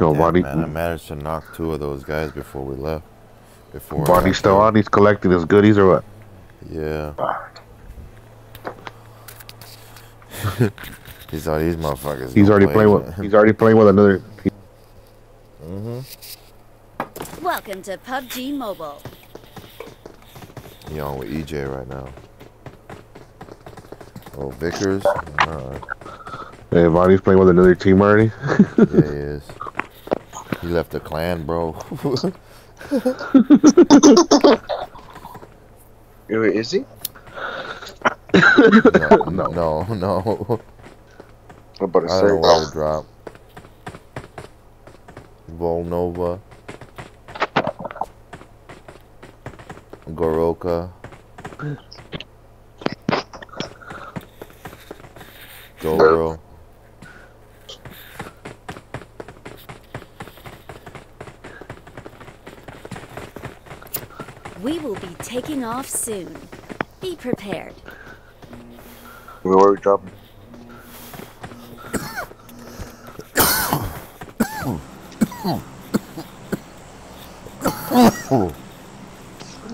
Yo, Damn, body, man, I managed to knock two of those guys before we left. Before I body got still on? He's collecting his goodies or what? Yeah. He's all these motherfuckers. He's don't already play, playing with. He's already playing with another. Mm-hmm. Welcome to PUBG Mobile. He on with EJ right now. Oh, Vickers. Alright. Hey, body's playing with another team already. Yeah, he is. He left the clan, bro. Wait, is he? no, no, no. I'm about to I say. don't know where to drop. Volnova. Goroka. Dobro. We will be taking off soon. Be prepared. Where are we dropping?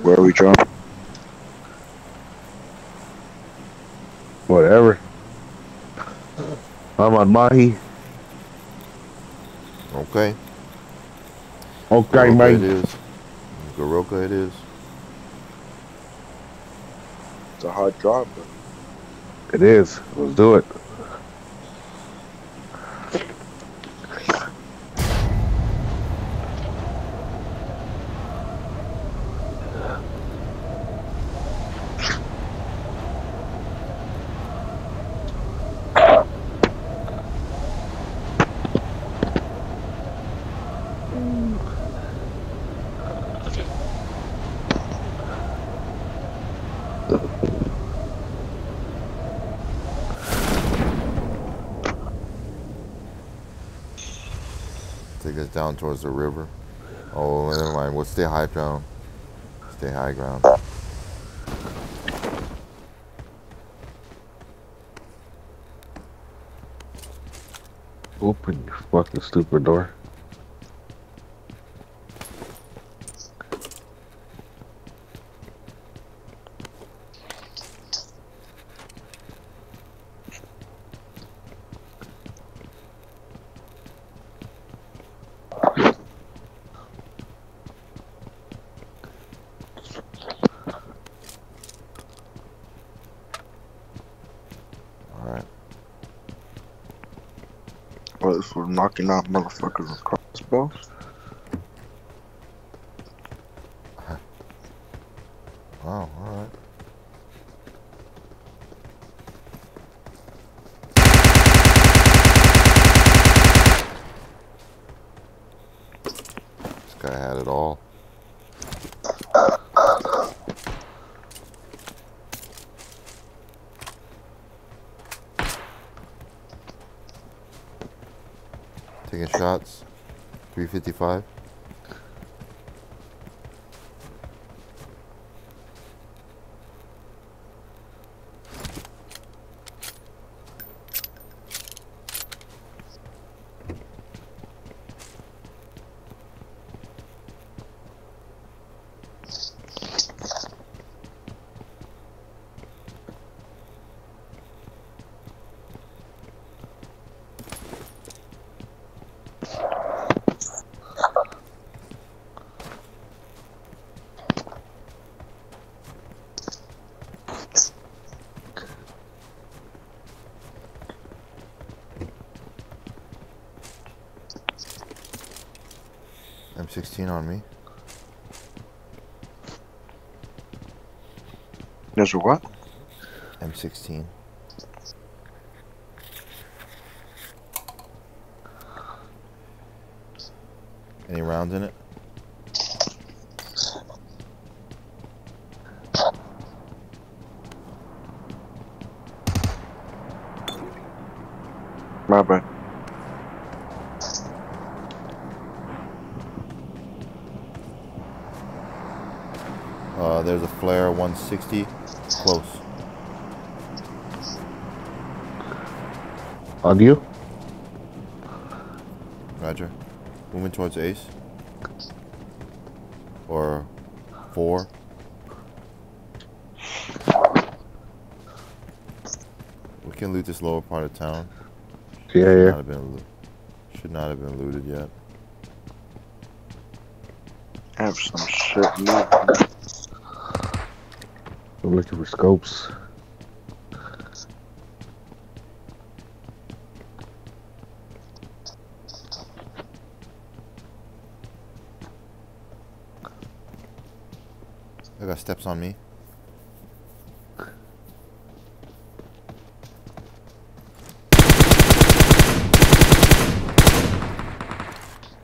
Where are we dropping? Whatever. I'm on Mahi. Okay. Okay, Goroka it mate. is. Goroka it is. It's a hard job. But It is. Let's do it. Take us down towards the river. Oh, never mind. We'll stay high ground. Stay high ground. Open your fucking stupid door. Alright. oh, this was knocking out motherfuckers with crossbows. Wow, oh, alright. This guy had it all. Taking shots. 355. M16 on me. There's a what? M16. Any rounds in it? My bad. Uh, there's a flare 160 close. On you? Roger. Moving towards Ace. Or four. We can loot this lower part of town. Yeah, Should yeah. not have been, should not have been looted yet. Have some shit new. I'm looking for scopes. I got steps on me.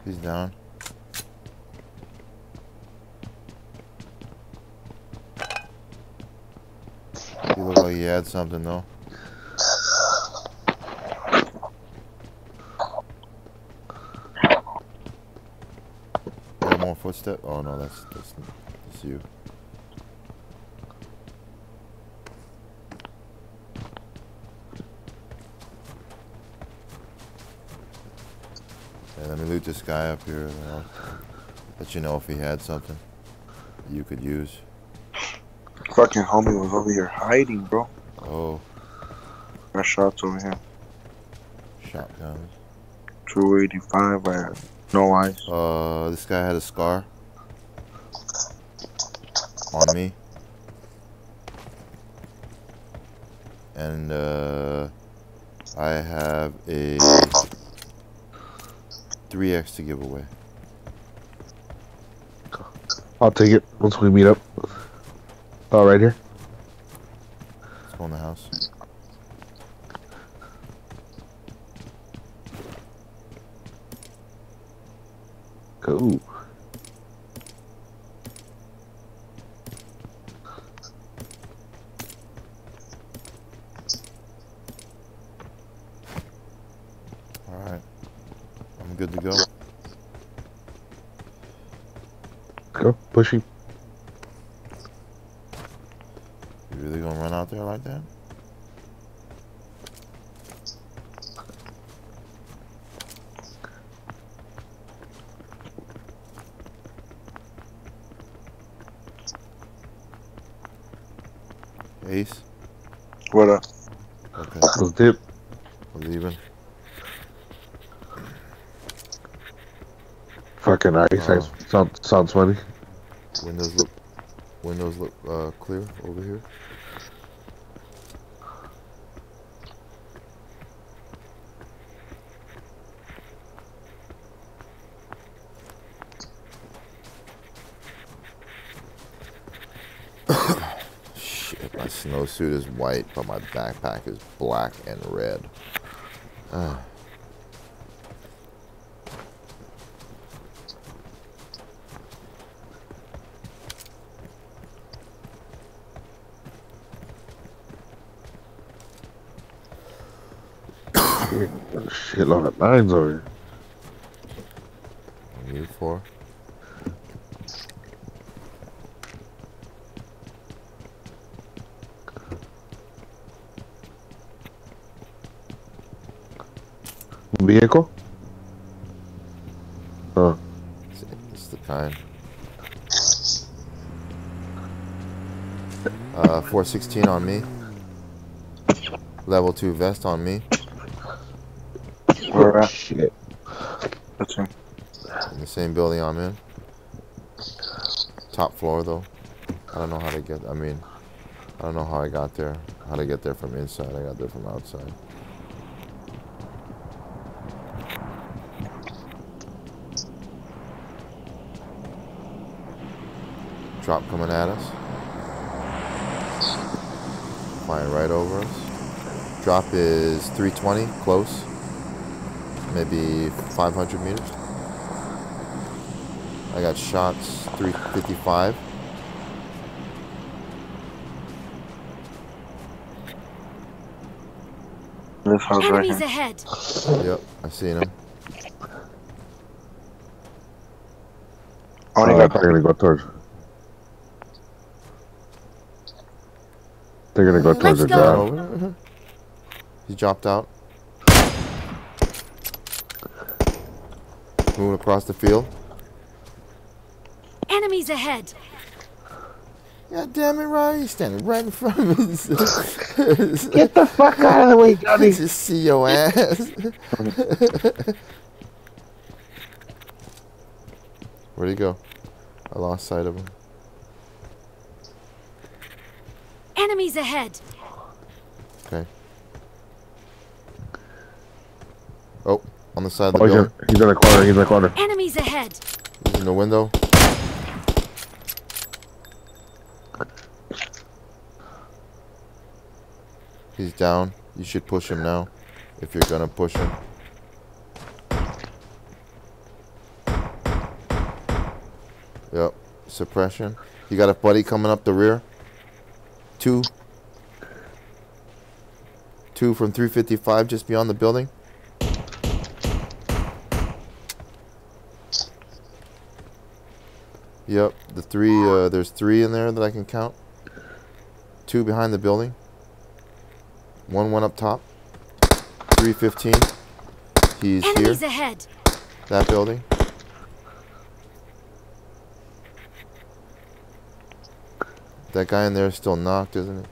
He's down. He looked like he had something though. Got more footstep. Oh no, that's that's that's you. Yeah, let me loot this guy up here. I'll let you know if he had something you could use. Fucking homie was over here hiding, bro. Oh, Got shots over here. Shotgun. 285. I no eyes. Uh, this guy had a scar on me, and uh, I have a 3x to give away. I'll take it once we meet up. Oh, right here. Let's go in the house. Cool. All right, I'm good to go. Go. Pushing. You really gonna run out there like that? Ace? What up? Okay, Let's dip. we're leaving. Fucking ice. Ice. Sounds, sounds funny. Windows look windows look uh, clear over here. Shit, my snowsuit is white, but my backpack is black and red. Ah. Shitload of nines over here. And you four? Vehicle? Oh, It's, it's the kind. Uh, 416 on me. Level 2 vest on me. Where at? shit. That's him. In the same building I'm in. Top floor though. I don't know how to get, I mean, I don't know how I got there. How to get there from inside. I got there from outside. Drop coming at us. Flying right over us. Drop is 320, close. Maybe 500 meters. I got shots 355. This house right Enemies here. ahead. Yep, I seen him. I only Oh, got they're gonna go They're gonna go Let's towards the go. drive. He dropped out. Moving across the field. Enemies ahead. God damn it, Ryan. You're standing right in front of me. Get the fuck out of the way, I Johnny. just see your ass. Where'd he go? I lost sight of him. Enemies ahead. Okay. Oh, on the side of the Oh, he's building. in, he's in the corner. He's in the corner. Enemies ahead. He's in the window. He's down. You should push him now. If you're gonna push him. Yep. Suppression. You got a buddy coming up the rear. Two. Two from 355 just beyond the building. Yep, the three, uh, there's three in there that I can count. Two behind the building. One went up top. 315. He's Enemies here, ahead. that building. That guy in there is still knocked, isn't it?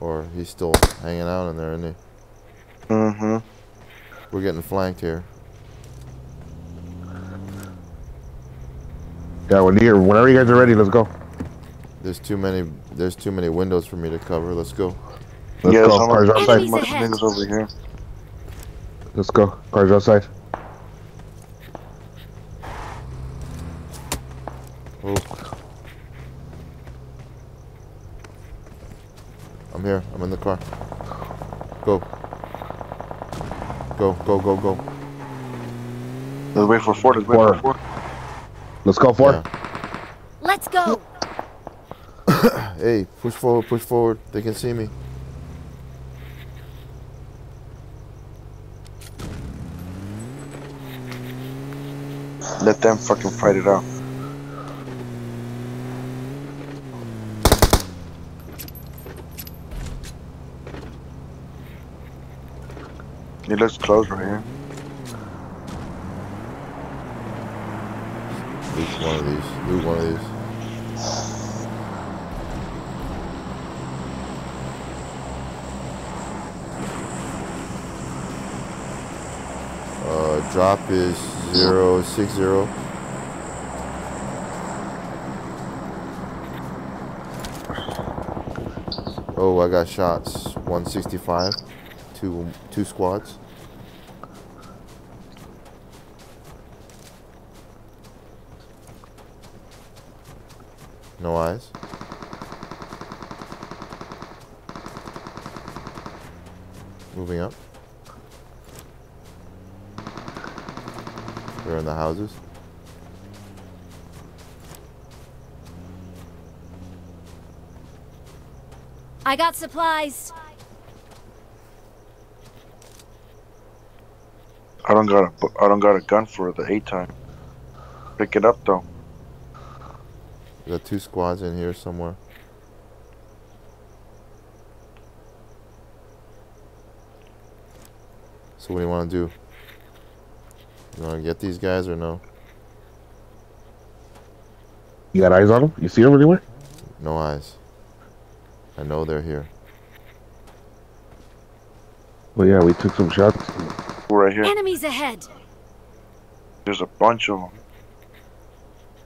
Or he's still hanging out in there, isn't he? Mm-hmm. We're getting flanked here. Yeah, when you whenever you guys are ready, let's go. There's too many. There's too many windows for me to cover. Let's go. Let's Yeah, go. Cars outside. Enemies My ahead. niggas over here. Let's go. Cars outside. Oh. I'm here. I'm in the car. Go. Go, go, go, go. Let's wait for Ford. Let's wait Ford. for Ford. Let's go for it. Yeah. Let's go. Hey, push forward, push forward. They can see me. Let them fucking fight it out. It looks close right here. Loot one of these. Loot one of these. Uh, drop is zero six zero. Oh, I got shots. 165. Two, two squads. No eyes. Moving up. They're in the houses. I got supplies. I don't got a, bu- I don't got a gun for the eight time. Pick it up though. We got two squads in here somewhere. So what do you want to do? You want to get these guys or no? You got eyes on them? You see them anywhere? No eyes. I know they're here. Well, yeah, we took some shots. Right here. Enemies ahead. There's a bunch of them.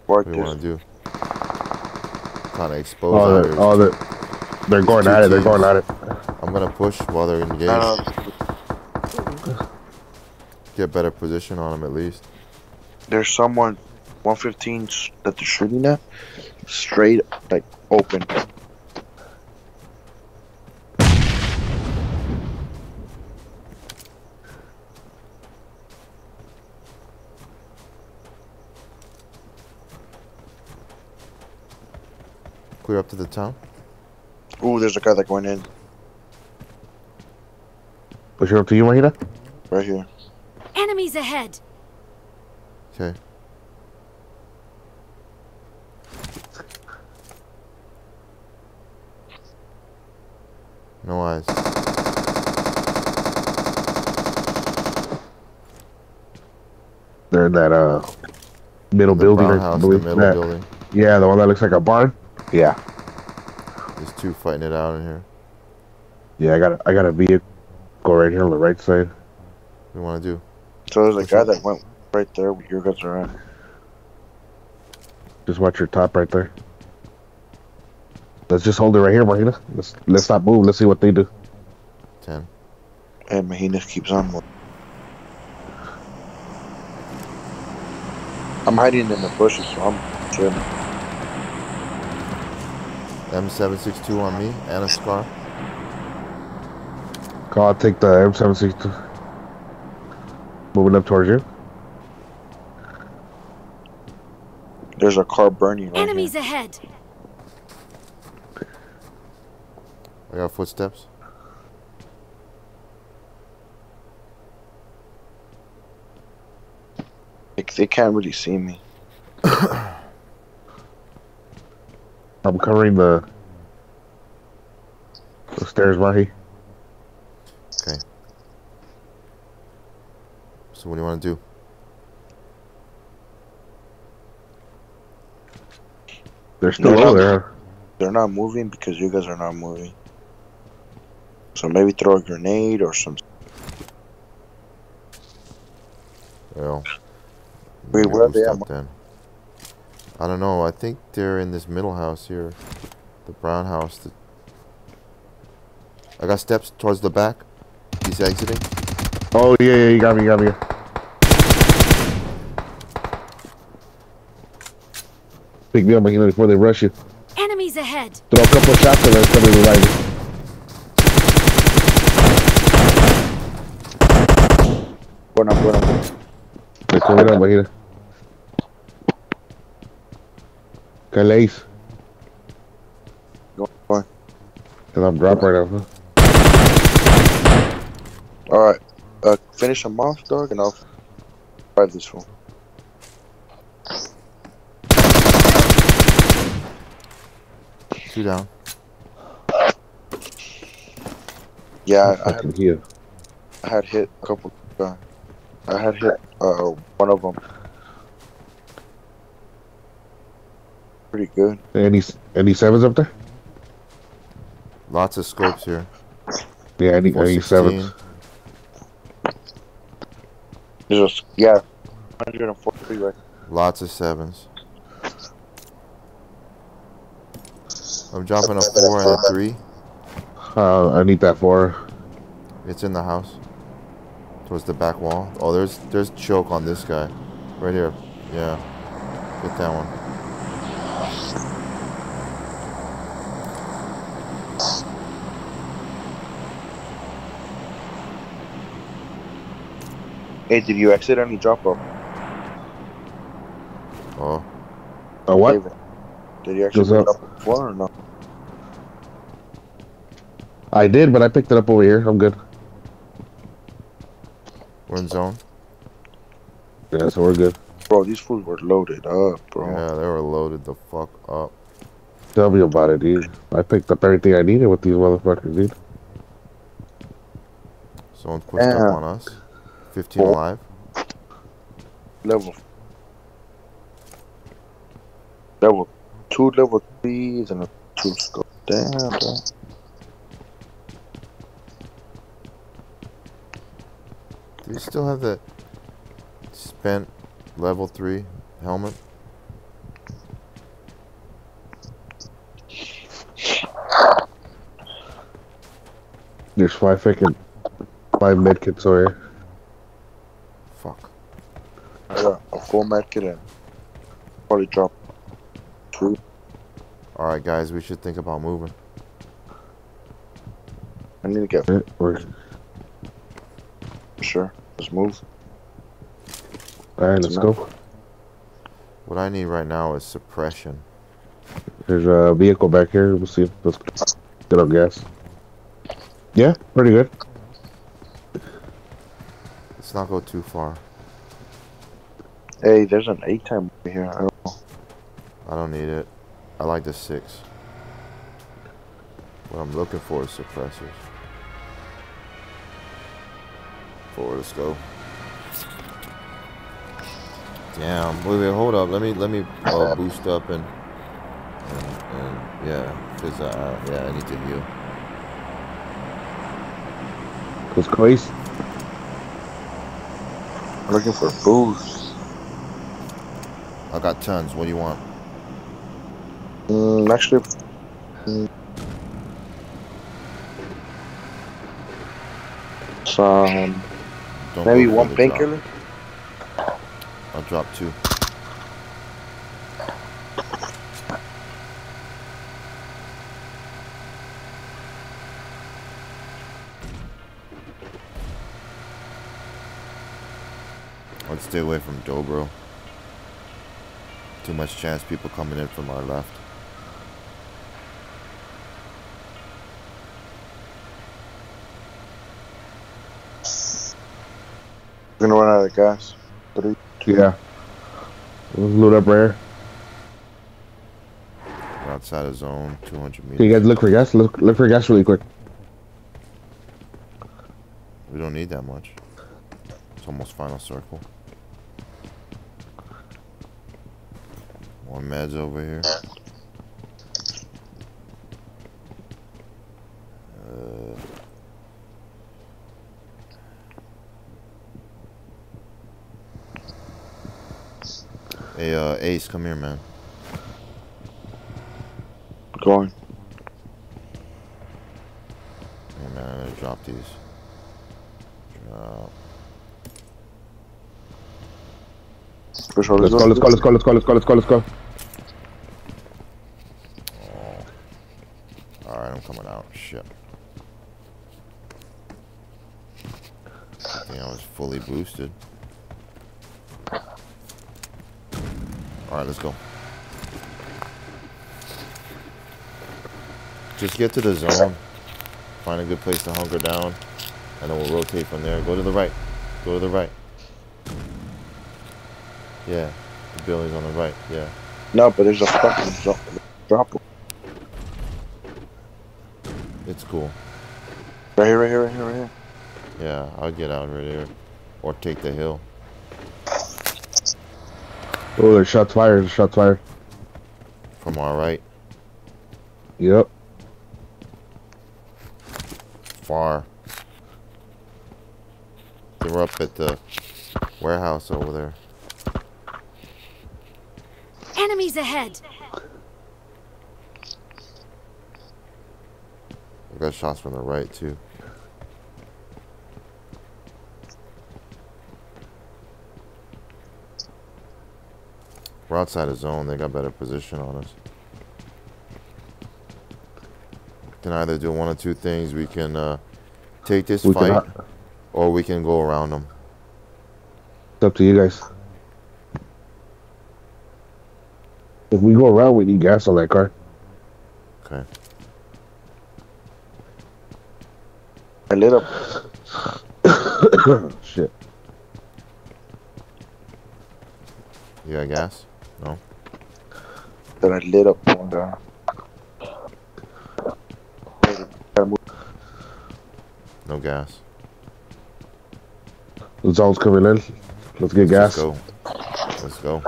What What do you want to do? Kind of expose Oh, others. they're, oh, they're, they're going at it. They're teams. going at it. I'm gonna push while they're engaged. Uh, Get better position on them at least. there's someone 115 s- that they're shooting at. Straight, like, open. Clear up to the town. Ooh, there's a guy that going in Push her up to you, Mahita? right here. Enemies ahead. Okay. No eyes. They're in that uh middle The building. brown I house, the believe. middle That- building. Yeah, the one that looks like a barn. Yeah, There's two fighting it out in here. yeah. I got I got a vehicle Go right here on the right side. What do you want to do? So there's a guy that went right there where your guys are at. Just watch your top right there. Let's just hold it right here, Marina. Let's let's not move. Let's see what they do. Ten. And Mahinas keeps on moving. I'm hiding in the bushes, so I'm chilling. M762 on me and a scar. Call. I'll take the M762. Moving up towards you. There's a car burning right Enemies here. ahead. I got footsteps. Like, they can't really see me. I'm covering the the stairs, Mahi. Okay. So what do you want to do? They're still No, over no. there. They're not moving because you guys are not moving. So maybe throw a grenade or some. Well, Wait, maybe where are they at? then. I don't know. I think they're in this middle house here, the brown house. The... I got steps towards the back. He's exiting. Oh yeah, yeah. You got me. You got me. Pick me up, Mahina, before they rush you. Enemies ahead. Throw a couple of shots and then somebody revive you. Bueno, bueno. They're coming up, Mahina. ¿Qué le hice? Go on. Cause I'm dropped right now. Huh? Alright. Uh, finish them off, dog, and I'll fight this one. Two down. Yeah, I had, Fucking here. I had hit a couple. Uh, I had hit uh one of them. Pretty good. Any any sevens up there? Lots of scopes here. Yeah, any any sevens. There's a yeah, 140 right. Lots of sevens. I'm dropping a four and a three. Uh, I need that four. It's in the house. Towards the back wall. Oh, there's there's choke on this guy. Right here. Yeah. Get that one. Hey, did you exit any drop off? Oh. A what? David? Did you actually What's pick it before or no? I did, but I picked it up over here. I'm good. We're in zone. Yeah, so we're good. Bro, these fools were loaded up, bro. Yeah, they were loaded the fuck up. Tell me about it, dude. I picked up everything I needed with these motherfuckers, dude. Someone pushed Yeah. up on us. 15 Oh. alive. Level. Level two, level threes, and a two scope. Damn, bro. Do you still have the spent level 3 helmet? There's five fucking five medkits over here. Fuck. I got a full medkit and probably drop two. Alright, guys, we should think about moving. I need to get Yeah, we're- sure. Let's move. All right, let's go. What I need right now is suppression. There's a vehicle back here. We'll see. Let's get up gas. Yeah, pretty good. Let's not go too far. Hey, there's an eight time over here. I don't know. I don't need it. I like the 6. What I'm looking for is suppressors. Forward, let's go. Damn. Wait, wait, hold up. Let me let me uh, boost up and and, and yeah, cause uh, yeah, I need to heal. Cause Chris, I'm looking for boost. I got tons. What do you want? Mm, actually, mm, some Don't maybe one painkiller. I'll drop two. I'd stay away from Dobro. Too much chance people coming in from our left. We're gonna run out of gas. Three. yeah. Let's load up right here. We're outside of zone, 200 Can you guys look for gas? Look, look for gas really quick. We don't need that much. It's almost final circle. More meds over here. Uh, hey, uh, Ace, come here, man. Going. Hey, man, I'm gonna drop these. Drop. Push all Let's go, let's go, let's go, let's go, let's go, oh. let's go, let's go. Alright, I'm coming out. Shit. I think I was fully boosted. Alright, let's go. Just get to the zone. Find a good place to hunker down. And then we'll rotate from there. Go to the right. Go to the right. Yeah. The building's on the right. Yeah. No, but there's a fucking zo- drop It's cool. right here, right here, right here, right here. Yeah, I'll get out right here. Or take the hill. Oh, there's shots fired, there's shots fired. From our right. Yep. far. They were up at the warehouse over there. Enemies ahead! I got shots from the right too. We're outside of zone. They got better position on us. Can either do one or two things. We can uh, take this We fight, ha- or we can go around them. It's up to you guys. If we go around, we need gas on that car. Okay. I lit up. Shit. You got gas? No. That I lit up one guy. No gas. The zone's coming in. Let's get Let's gas. go. Let's go.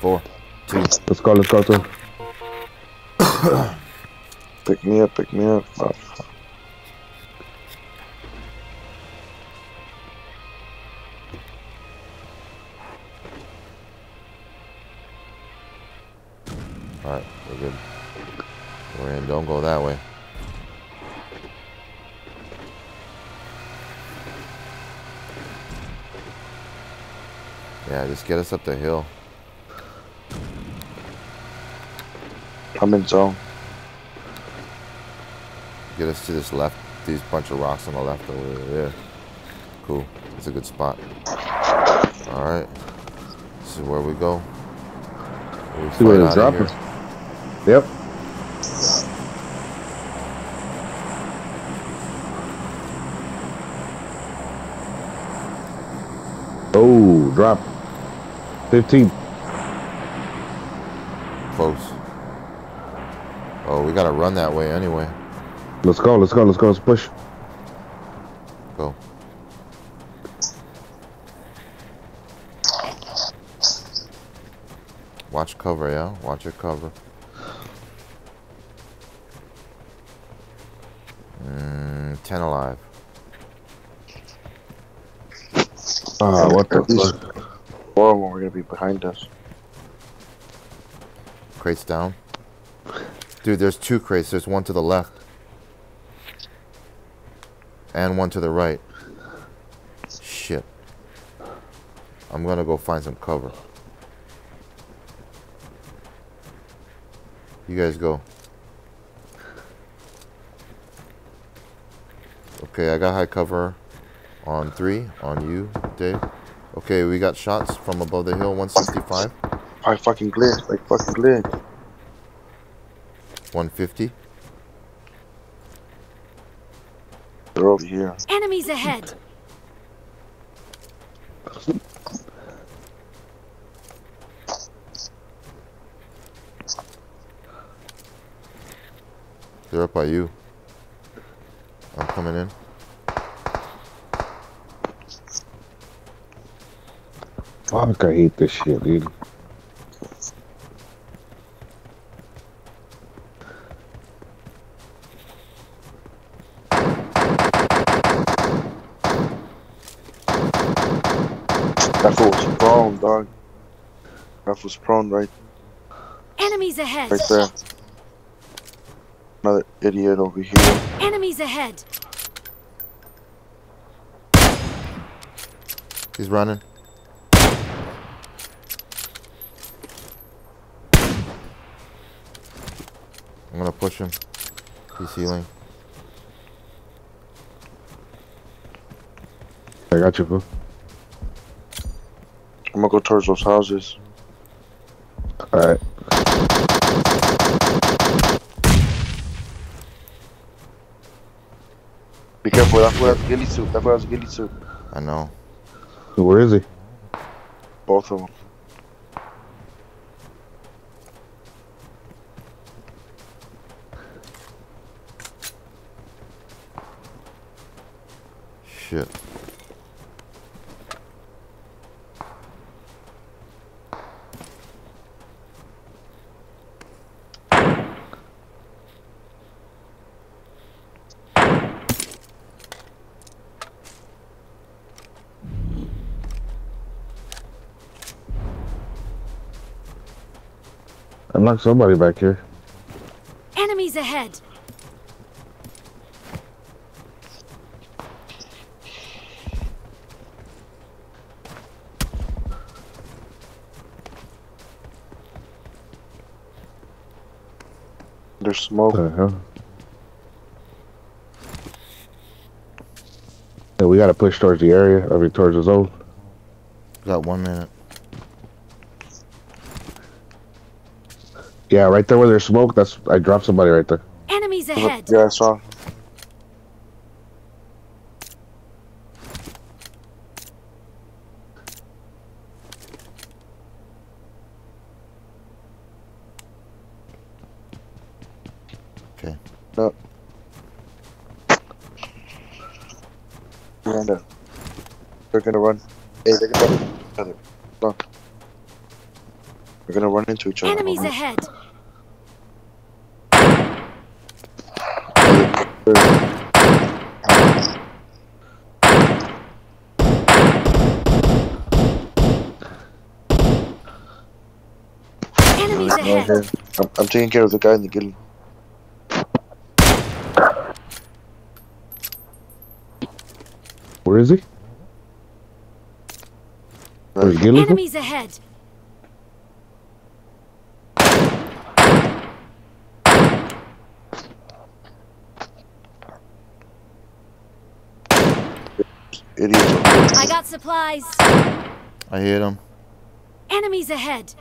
Four, two. Let's go, let's go, too. Pick me up, pick me up. Oh, Alright, we're good. We're in. Don't go that way. Yeah, just get us up the hill. I'm in zone. Get us to this left. These bunch of rocks on the left over there. Cool. It's a good spot. Alright. This is where we go. We See where fight dropping. Yep. Oh, drop. 15. we gotta run that way anyway. Let's go, let's go, let's go, let's push. Go. Watch cover, yeah? Watch your cover. Mm, 10 alive. Ah, uh, what the fuck? Four of them are gonna be behind us. Crates down. Dude, there's two crates. There's one to the left. And one to the right. Shit. I'm gonna go find some cover. You guys go. Okay, I got high cover on three. On you, Dave. Okay, we got shots from above the hill, 165, I fucking glitch, like fucking glitch. 150. They're over here. Enemies ahead. They're up by you. I'm coming in. Fuck, I hate this shit, dude. That fool was prone, dog. That fool's prone right, Enemies ahead. right there. Another idiot over here. Enemies ahead. He's running. I'm gonna push him. He's healing. I got you, fool. I'm gonna go towards those houses. Alright. Be careful, that fool has a ghillie suit. That fool has a ghillie suit. I know. Where is he? Both of them. Shit. Knocked somebody back here. Enemies ahead. There's smoke. What the hell? Yeah, we gotta push towards the area, I mean, towards the zone. Got one minute. Yeah, right there where there's smoke, that's, I dropped somebody right there. Enemies ahead. Yeah, I saw. Okay. No. Miranda. They're gonna run. Hey, they're gonna run into each other. No. They're gonna run into each other. Enemies ahead. Enemies Okay. ahead. I'm, I'm taking care of the guy in the ghillie. Where is he? Where's ghillie? fool? Enemies ahead. Idiots over here. I got supplies. I hit him. Enemies ahead.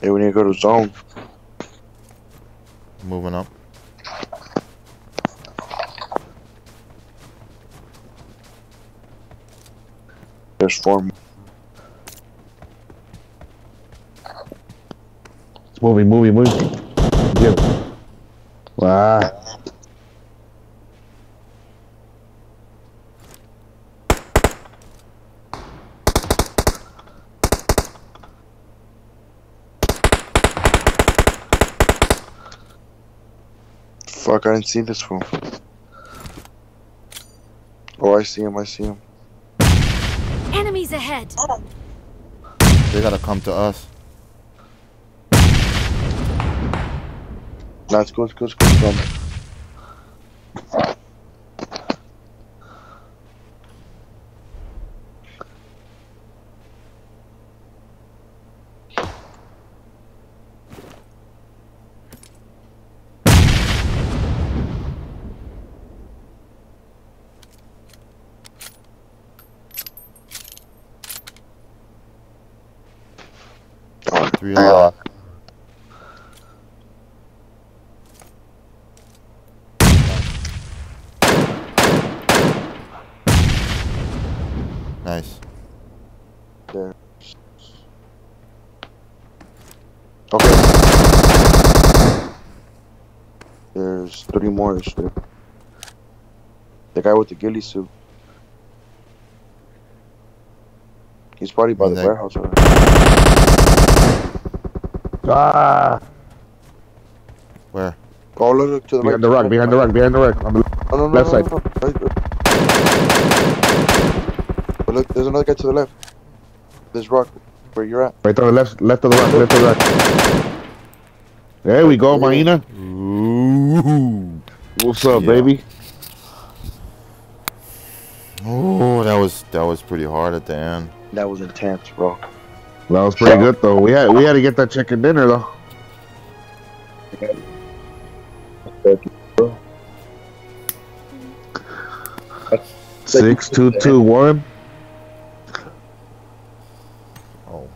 Hey, we need to go to zone. Moving up. There's four. It's moving, moving, moving. Get him. Wow. Fuck, I didn't see this fool. Oh, I see him, I see him. Enemies ahead. They gotta come to us. Let's go, let's go, let's go. let's go. Three alive. Nice. Okay. There's three more. There's three. The guy with the ghillie suit. He's probably by the That- warehouse. Right? Ah! Where? Oh, look, look to the Behind right. the rock, behind the rock, behind the rock. On the No, no, no, left no, side. no, no. Right, right. But look, there's another guy to the left. This rock, where you're at. right on the left, left of the rock, left of the rock. There we go, Mahina. Ooh. What's up, Yeah. baby? Oh, that was that was pretty hard at the end. That was intense, bro. That was pretty good though. We had we had to get that chicken dinner though. Six two two one. Oh.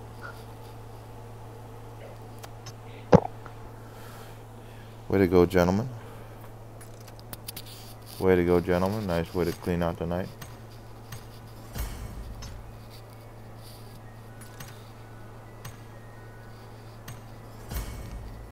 Way to go, gentlemen. Way to go, gentlemen. Nice way to clean out the night.